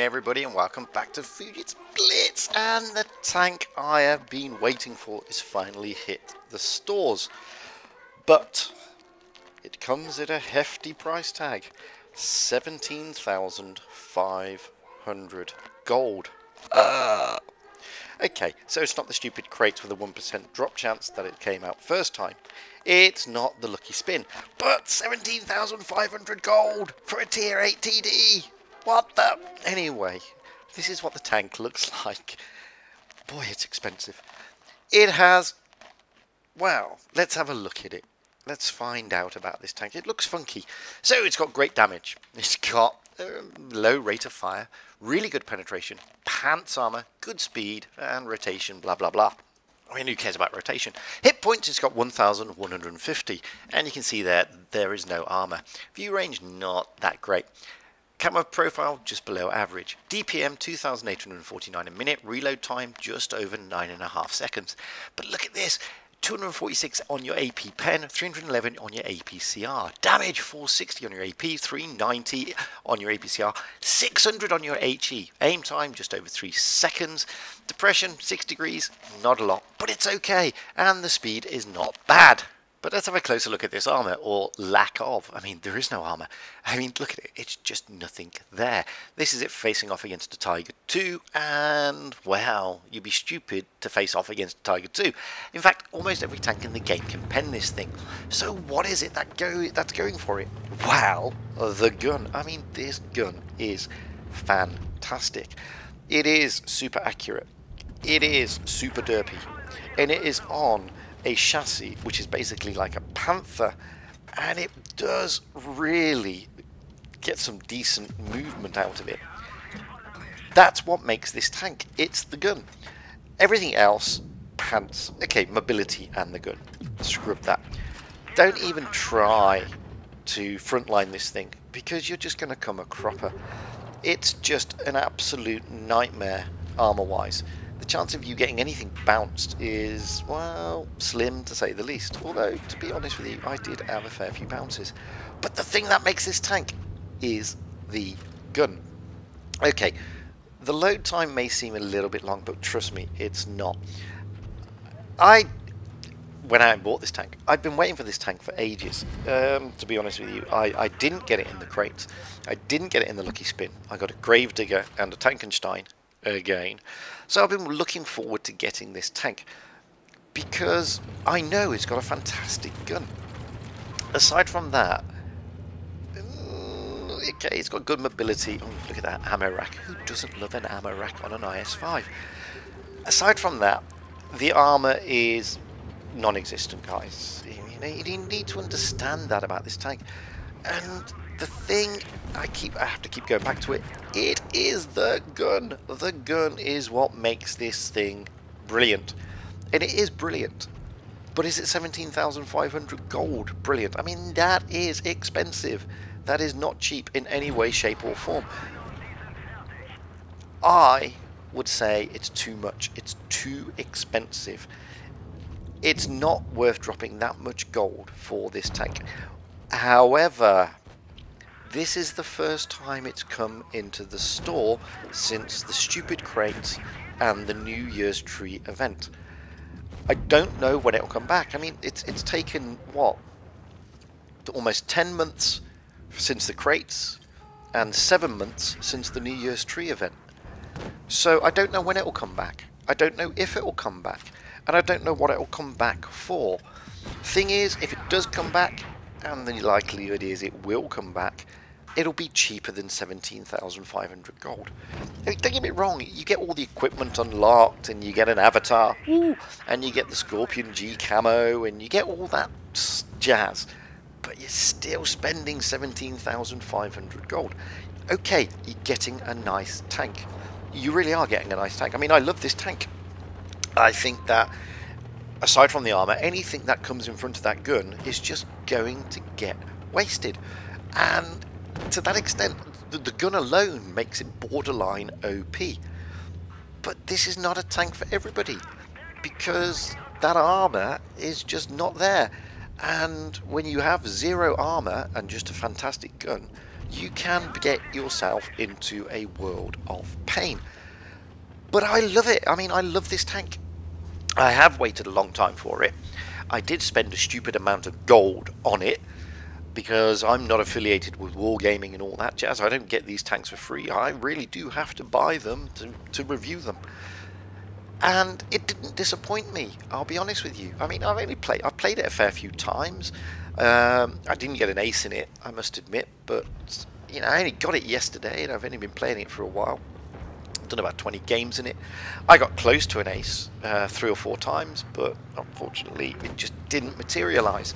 everybody and welcome back to Fugit's Blitz and the tank I have been waiting for is finally hit the stores. But it comes at a hefty price tag 17,500 gold. Uh, okay so it's not the stupid crates with a 1% drop chance that it came out first time. It's not the lucky spin but 17,500 gold for a tier 8 TD what the? Anyway, this is what the tank looks like. Boy, it's expensive. It has... Well, let's have a look at it. Let's find out about this tank. It looks funky. So it's got great damage. It's got uh, low rate of fire, really good penetration, pants armor, good speed, and rotation, blah, blah, blah. I mean, who cares about rotation? Hit points, it's got 1,150. And you can see there, there is no armor. View range, not that great. Camera profile just below average. DPM 2849 a minute. Reload time just over 9.5 seconds. But look at this. 246 on your AP pen, 311 on your APCR. Damage 460 on your AP, 390 on your APCR, 600 on your HE. Aim time just over 3 seconds. Depression 6 degrees, not a lot, but it's okay. And the speed is not bad. But let's have a closer look at this armor, or lack of. I mean, there is no armor. I mean, look at it. It's just nothing there. This is it facing off against a Tiger 2, and, well, you'd be stupid to face off against a Tiger 2. In fact, almost every tank in the game can pen this thing. So what is it that go that's going for it? Well, the gun. I mean, this gun is fantastic. It is super accurate. It is super derpy. And it is on a chassis which is basically like a Panther and it does really get some decent movement out of it. That's what makes this tank. It's the gun. Everything else, pants. Okay, mobility and the gun. Scrub that. Don't even try to frontline this thing because you're just going to come a cropper. It's just an absolute nightmare armor-wise chance of you getting anything bounced is, well, slim to say the least. Although, to be honest with you, I did have a fair few bounces. But the thing that makes this tank is the gun. Okay, the load time may seem a little bit long, but trust me, it's not. I, when I bought this tank, I've been waiting for this tank for ages. Um, to be honest with you, I, I didn't get it in the crates. I didn't get it in the Lucky Spin. I got a Gravedigger and a Tankenstein again. So I've been looking forward to getting this tank because I know it's got a fantastic gun. Aside from that, mm, okay, it's got good mobility. Oh, look at that ammo rack. Who doesn't love an ammo rack on an IS-5? Aside from that, the armor is non-existent, guys. You, know, you need to understand that about this tank. And the thing I keep I have to keep going back to it. It is the gun. The gun is what makes this thing brilliant. And it is brilliant. But is it 17,500 gold? Brilliant. I mean, that is expensive. That is not cheap in any way, shape or form. I would say it's too much. It's too expensive. It's not worth dropping that much gold for this tank. However, this is the first time it's come into the store since the stupid crates and the New Year's Tree event. I don't know when it'll come back. I mean, it's it's taken what almost 10 months since the crates and 7 months since the New Year's Tree event. So I don't know when it will come back. I don't know if it will come back. And I don't know what it will come back for. Thing is, if it does come back, and the likelihood is it will come back, it'll be cheaper than 17,500 gold. Don't get me wrong, you get all the equipment unlocked, and you get an avatar, and you get the Scorpion G camo, and you get all that jazz, but you're still spending 17,500 gold. Okay, you're getting a nice tank. You really are getting a nice tank. I mean, I love this tank. I think that aside from the armor, anything that comes in front of that gun is just going to get wasted. And to that extent, the, the gun alone makes it borderline OP. But this is not a tank for everybody because that armor is just not there. And when you have zero armor and just a fantastic gun, you can get yourself into a world of pain. But I love it. I mean, I love this tank. I have waited a long time for it. I did spend a stupid amount of gold on it because I'm not affiliated with Wargaming and all that jazz. I don't get these tanks for free. I really do have to buy them to, to review them. And it didn't disappoint me, I'll be honest with you. I mean, I've only played, I've played it a fair few times. Um, I didn't get an ace in it, I must admit, but you know, I only got it yesterday and I've only been playing it for a while. Done about 20 games in it. I got close to an ace uh, three or four times, but unfortunately it just didn't materialise.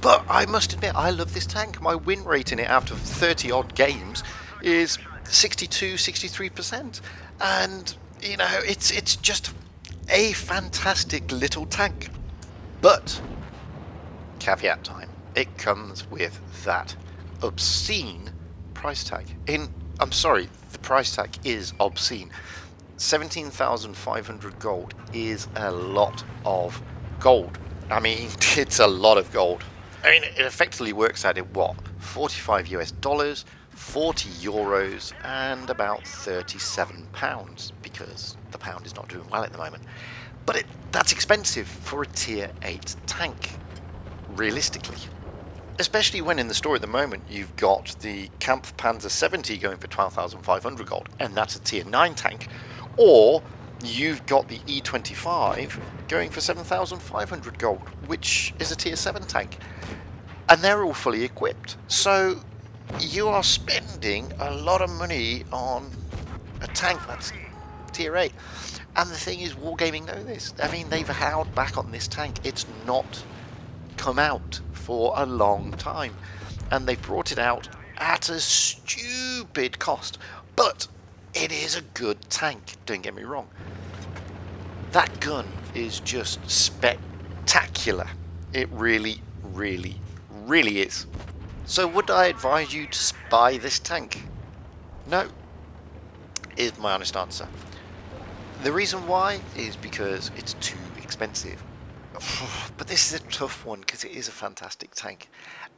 But I must admit, I love this tank. My win rate in it after 30 odd games is 62, 63%. And, you know, it's, it's just a fantastic little tank. But, caveat time, it comes with that obscene price tag. In, I'm sorry, the price tag is obscene. 17,500 gold is a lot of gold. I mean, it's a lot of gold. I mean, it effectively works out at what? 45 US dollars, 40 euros, and about 37 pounds because the pound is not doing well at the moment. But it, that's expensive for a tier 8 tank, realistically. Especially when in the store at the moment you've got the Kampfpanzer 70 going for 12,500 gold, and that's a tier 9 tank, or you've got the E25 going for 7,500 gold, which is a tier 7 tank. And they're all fully equipped. So you are spending a lot of money on a tank that's tier 8. And the thing is, Wargaming know this. I mean, they've held back on this tank. It's not come out for a long time. And they've brought it out at a stupid cost. But it is a good tank, don't get me wrong. That gun is just spectacular. It really, really, really is. So would I advise you to buy this tank? No, is my honest answer. The reason why is because it's too expensive. But this is a tough one because it is a fantastic tank.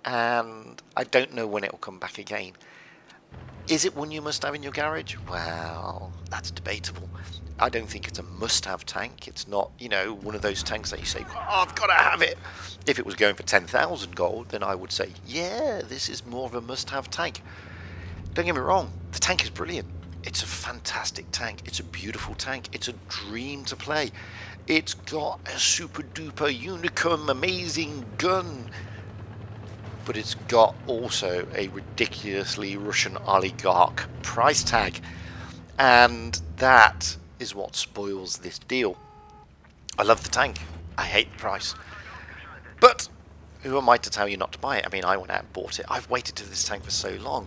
And I don't know when it will come back again. Is it one you must have in your garage? Well, that's debatable. I don't think it's a must-have tank. It's not, you know, one of those tanks that you say, oh, I've got to have it. If it was going for 10,000 gold, then I would say, yeah, this is more of a must-have tank. Don't get me wrong, the tank is brilliant. It's a fantastic tank. It's a beautiful tank. It's a dream to play. It's got a super duper unicum amazing gun but it's got also a ridiculously Russian oligarch price tag. And that is what spoils this deal. I love the tank. I hate the price. But who am I to tell you not to buy it? I mean, I went out and bought it. I've waited to this tank for so long.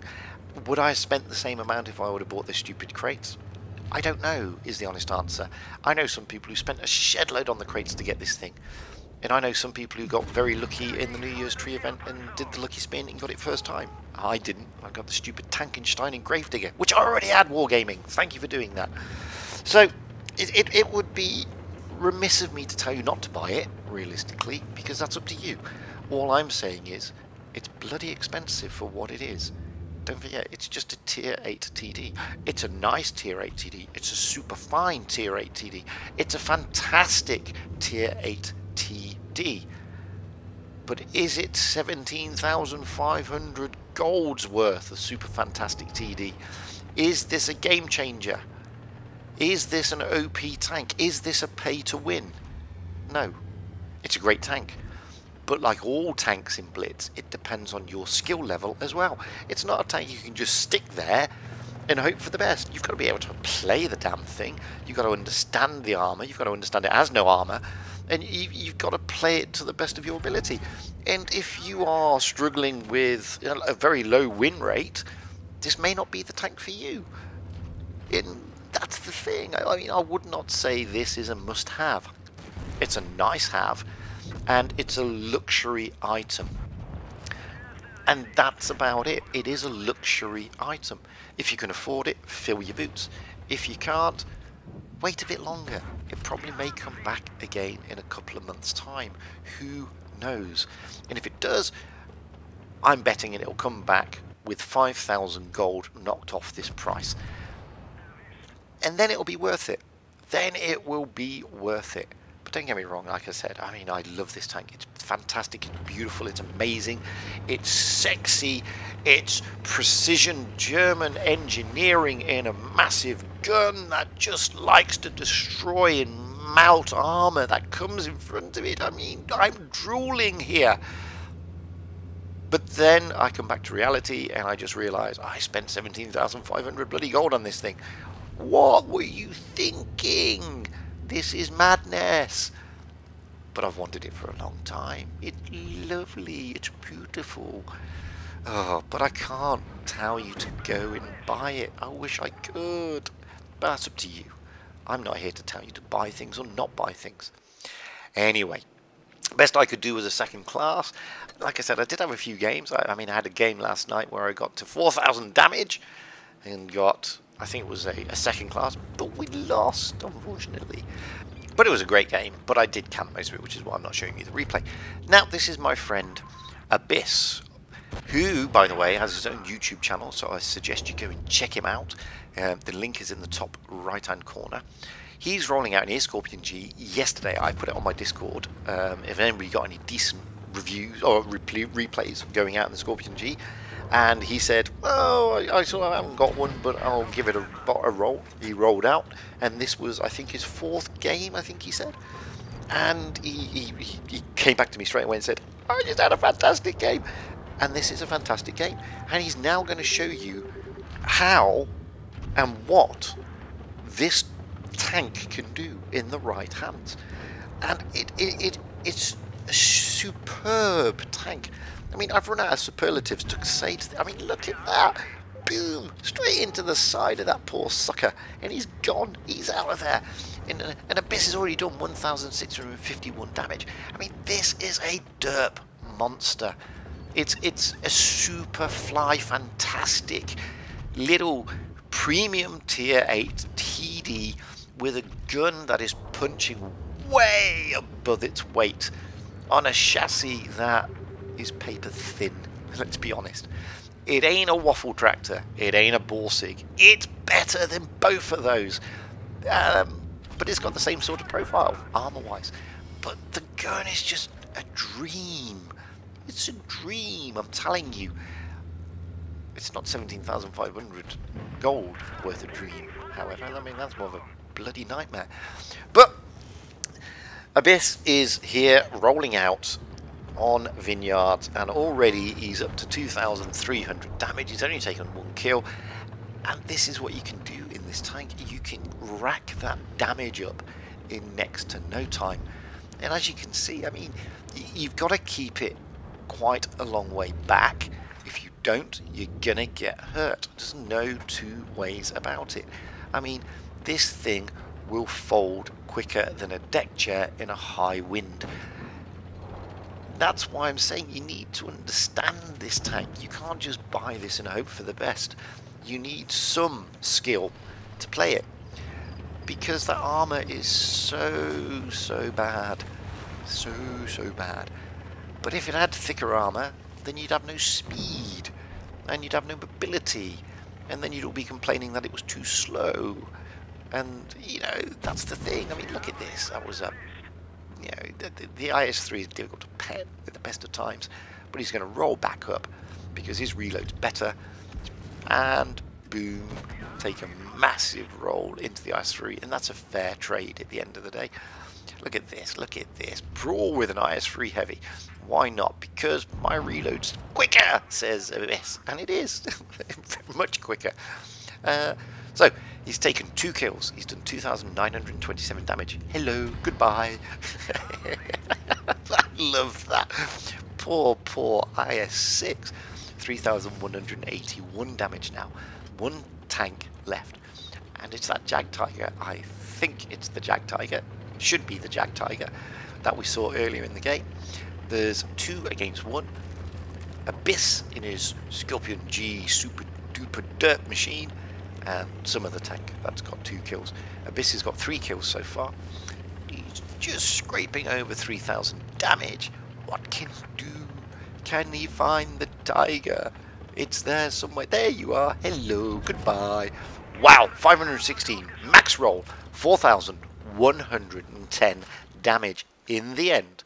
Would I have spent the same amount if I would have bought this stupid crates? I don't know, is the honest answer. I know some people who spent a shed load on the crates to get this thing. And I know some people who got very lucky in the New Year's tree event and did the lucky spin and got it first time. I didn't. I got the stupid Tankenstein and Gravedigger, which I already had Wargaming. Thank you for doing that. So, it, it, it would be remiss of me to tell you not to buy it, realistically, because that's up to you. All I'm saying is, it's bloody expensive for what it is. Don't forget, it's just a tier 8 TD. It's a nice tier 8 TD. It's a super fine tier 8 TD. It's a fantastic tier 8 TD. But is it 17,500 gold's worth of super fantastic TD? Is this a game changer? Is this an OP tank? Is this a pay to win? No. It's a great tank. But like all tanks in Blitz, it depends on your skill level as well. It's not a tank you can just stick there and hope for the best. You've got to be able to play the damn thing. You've got to understand the armor. You've got to understand it has no armor and you, you've got to play it to the best of your ability. And if you are struggling with a very low win rate, this may not be the tank for you. And that's the thing. I, mean, I would not say this is a must-have. It's a nice-have, and it's a luxury item. And that's about it. It is a luxury item. If you can afford it, fill your boots. If you can't, wait a bit longer. It probably may come back again in a couple of months' time. Who knows? And if it does, I'm betting it'll come back with 5,000 gold knocked off this price. And then it will be worth it. Then it will be worth it. But don't get me wrong, like I said, I mean, I love this tank. It's fantastic, it's beautiful, it's amazing, it's sexy, it's precision German engineering in a massive gun that just likes to destroy and melt armor that comes in front of it. I mean, I'm drooling here. But then I come back to reality and I just realize I spent 17,500 bloody gold on this thing. What were you thinking? This is madness. But I've wanted it for a long time. It's lovely. It's beautiful. Oh, but I can't tell you to go and buy it. I wish I could. But that's up to you. I'm not here to tell you to buy things or not buy things. Anyway, best I could do was a second class. Like I said, I did have a few games. I, I mean, I had a game last night where I got to 4,000 damage and got, I think it was a, a second class, but we lost, unfortunately. But it was a great game, but I did camp most of it, which is why I'm not showing you the replay. Now, this is my friend Abyss, who, by the way, has his own YouTube channel, so I suggest you go and check him out. Uh, the link is in the top right hand corner. He's rolling out an Air Scorpion G yesterday. I put it on my Discord. Um, if anybody got any decent reviews or replays going out in the Scorpion G, and he said, "Oh, I, I still haven't got one, but I'll give it a, a roll." He rolled out, and this was, I think, his fourth game. I think he said, and he, he, he came back to me straight away and said, "I just had a fantastic game," and this is a fantastic game, and he's now going to show you how and what this tank can do in the right hands. And it, it, it it's a superb tank. I mean, I've run out of superlatives to say to I mean, look at that. Boom! Straight into the side of that poor sucker. And he's gone. He's out of there. And, and Abyss has already done 1,651 damage. I mean, this is a derp monster. It's, it's a super fly fantastic little premium tier 8 TD with a gun that is punching way above its weight on a chassis that is paper thin. Let's be honest. It ain't a waffle tractor. It ain't a Borsig. It's better than both of those. Um, but it's got the same sort of profile, armor-wise. But the gun is just a dream. It's a dream, I'm telling you it's not 17,500 gold worth a dream, however. I mean, that's more of a bloody nightmare. But Abyss is here rolling out on Vineyards, and already he's up to 2,300 damage. He's only taken one kill, and this is what you can do in this tank. You can rack that damage up in next to no time. And as you can see, I mean, you've got to keep it quite a long way back If you don't, you're gonna get hurt. There's no two ways about it. I mean, this thing will fold quicker than a deck chair in a high wind. That's why I'm saying you need to understand this tank. You can't just buy this and hope for the best. You need some skill to play it. Because that armor is so, so bad. So, so bad. But if it had thicker armor, then you'd have no speed and you'd have no mobility and then you'd all be complaining that it was too slow. And you know that's the thing. I mean look at this. That was a you know the, the, the IS-3 is difficult to pen at the best of times but he's going to roll back up because his reload's better. And boom take a massive roll into the IS-3 and that's a fair trade at the end of the day. Look at this look at this. Brawl with an IS-3 heavy why not? Because my reload's quicker, says Abyss. And it is. Much quicker. Uh, so, he's taken two kills. He's done 2,927 damage. Hello, goodbye. I love that. Poor, poor IS-6. 3,181 damage now. One tank left. And it's that Jag Tiger. I think it's the Jagdtiger. Should be the Jag Tiger that we saw earlier in the game. There's two against one. Abyss in his Scorpion G super duper dirt machine, and some other tank that's got two kills. Abyss has got three kills so far. He's just scraping over 3,000 damage. What can he do? Can he find the tiger? It's there somewhere. There you are. Hello. Goodbye. Wow. 516. Max roll. 4,110 damage in the end.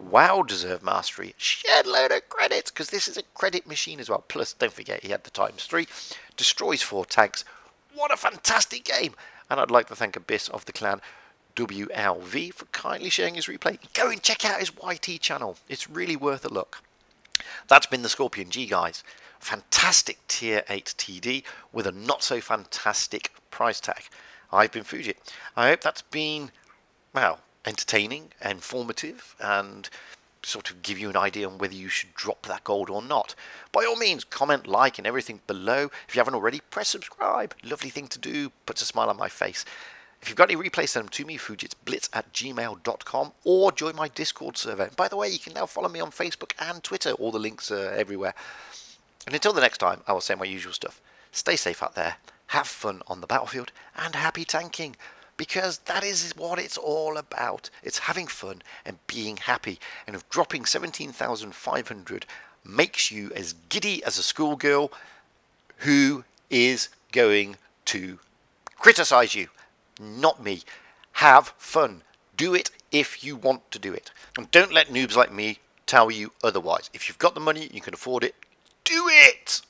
Wow, deserved mastery. Shed load of credits, because this is a credit machine as well. Plus, don't forget, he had the times three. Destroys four tanks. What a fantastic game. And I'd like to thank Abyss of the clan WLV for kindly sharing his replay. Go and check out his YT channel. It's really worth a look. That's been the Scorpion G, guys. Fantastic tier 8 TD with a not so fantastic price tag. I've been Fugit. I hope that's been, well, entertaining, informative, and sort of give you an idea on whether you should drop that gold or not. By all means, comment, like, and everything below. If you haven't already, press subscribe. Lovely thing to do, puts a smile on my face. If you've got any replays, send them to me, fugitsblitz at gmail.com, or join my Discord server. By the way, you can now follow me on Facebook and Twitter. All the links are everywhere. And until the next time, I will say my usual stuff. Stay safe out there, have fun on the battlefield, and happy tanking because that is what it's all about. It's having fun and being happy. And if dropping 17,500 makes you as giddy as a schoolgirl, who is going to criticize you? Not me. Have fun. Do it if you want to do it. And don't let noobs like me tell you otherwise. If you've got the money, you can afford it, do it!